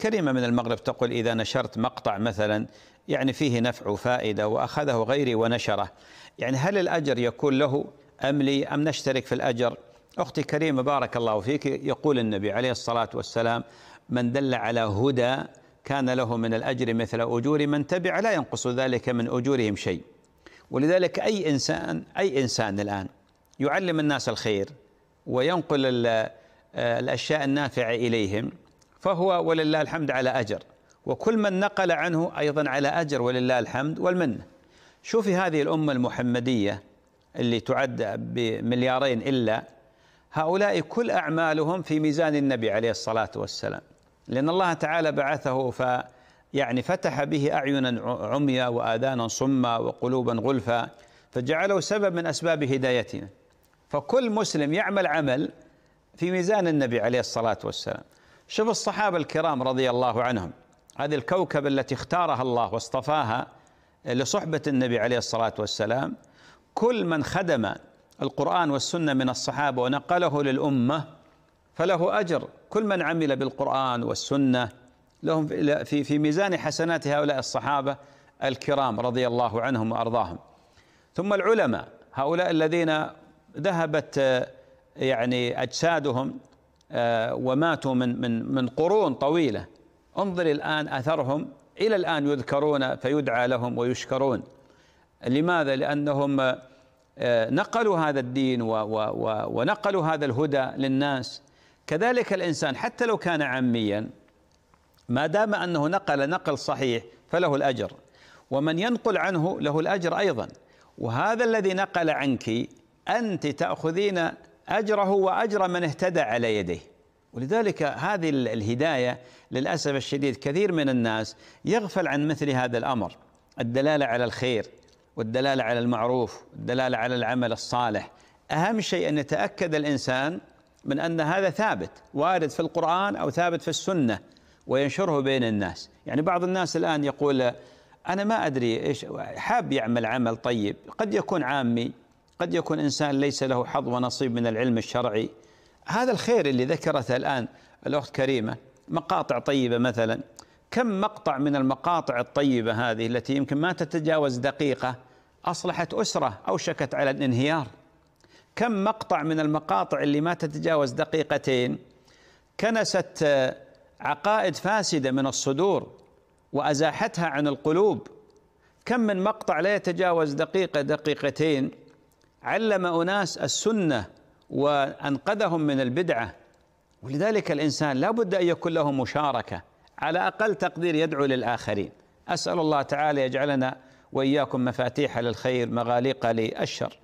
كريمة من المغرب تقول إذا نشرت مقطع مثلا يعني فيه نفع وفائدة وأخذه غيري ونشره. يعني هل الأجر يكون له أم لي؟ أم نشترك في الأجر؟ أختي كريمة بارك الله فيك يقول النبي عليه الصلاة والسلام من دل على هدى كان له من الأجر مثل أجور من تبع لا ينقص ذلك من أجورهم شيء. ولذلك أي إنسان أي إنسان الآن يعلم الناس الخير وينقل الأشياء النافعة إليهم فهو ولله الحمد على أجر. وكل من نقل عنه أيضا على أجر ولله الحمد والمنة. شوفي هذه الأمة المحمدية اللي تعد بمليارين إلا هؤلاء كل أعمالهم في ميزان النبي عليه الصلاة والسلام. لأن الله تعالى بعثه ف يعني فتح به أعينا عميا وآذانا صما وقلوبا غلفا فجعله سبب من أسباب هدايتنا فكل مسلم يعمل عمل في ميزان النبي عليه الصلاة والسلام. شوف الصحابة الكرام رضي الله عنهم. هذه الكوكب التي اختارها الله واصطفاها لصحبة النبي عليه الصلاة والسلام. كل من خدم القرآن والسنة من الصحابة ونقله للأمة فله أجر. كل من عمل بالقرآن والسنة لهم في في ميزان حسنات هؤلاء الصحابة الكرام رضي الله عنهم وأرضاهم. ثم العلماء هؤلاء الذين ذهبت يعني أجسادهم وماتوا من من من قرون طويلة. انظر الآن أثرهم. إلى الآن يذكرون فيدعى لهم ويشكرون. لماذا؟ لأنهم نقلوا هذا الدين ونقلوا هذا الهدى للناس. كذلك الإنسان حتى لو كان عاميا ما دام أنه نقل نقل صحيح فله الأجر. ومن ينقل عنه له الأجر أيضا. وهذا الذي نقل عنك أنت تأخذين أجره وأجر من اهتدى على يديه. ولذلك هذه الهداية للأسف الشديد كثير من الناس يغفل عن مثل هذا الأمر. الدلالة على الخير والدلالة على المعروف والدلالة على العمل الصالح. أهم شيء أن يتأكد الإنسان من أن هذا ثابت وارد في القرآن أو ثابت في السنة وينشره بين الناس. يعني بعض الناس الآن يقول أنا ما أدري إيش حاب يعمل عمل طيب قد يكون عامي قد يكون إنسان ليس له حظ ونصيب من العلم الشرعي. هذا الخير اللي ذكرته الآن الأخت كريمة مقاطع طيبة مثلا. كم مقطع من المقاطع الطيبة هذه التي يمكن ما تتجاوز دقيقة أصلحت أسرة أوشكت على الانهيار؟ كم مقطع من المقاطع اللي ما تتجاوز دقيقتين؟ كنست عقائد فاسدة من الصدور وأزاحتها عن القلوب. كم من مقطع لا يتجاوز دقيقة دقيقتين؟ علم أناس السنة وأنقذهم من البدعة. ولذلك الإنسان لا بد أن يكون له مشاركة على أقل تقدير يدعو للآخرين. أسأل الله تعالى يجعلنا وإياكم مفاتيح للخير مغاليق للشر.